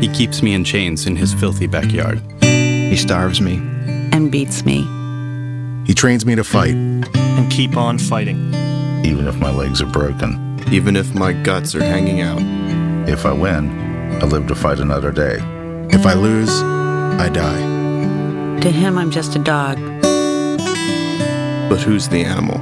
He keeps me in chains in his filthy backyard. He starves me. and beats me. He trains me to fight. and keep on fighting. even if my legs are broken. Even if my guts are hanging out. If I win, I live to fight another day. If I lose, I die. To him, I'm just a dog. But who's the animal?